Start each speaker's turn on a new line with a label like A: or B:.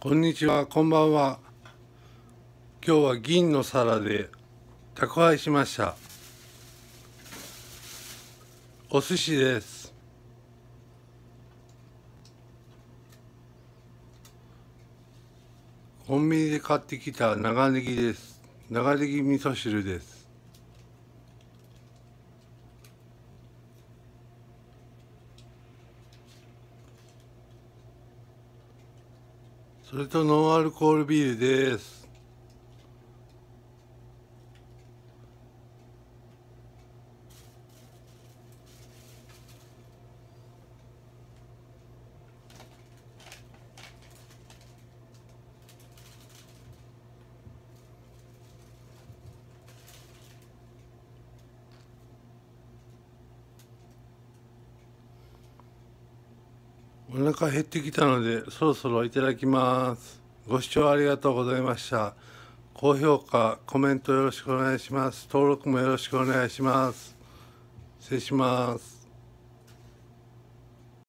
A: こんにちは、こんばんは。今日は銀の皿で宅配しました。お寿司です。コンビニで買ってきた長ネギです。長ネギ味噌汁です。それとノンアルコールビールです。お腹減ってきたのでそろそろいただきます。ご視聴ありがとうございました。高評価コメントよろしくお願いします。登録もよろしくお願いします。失礼します。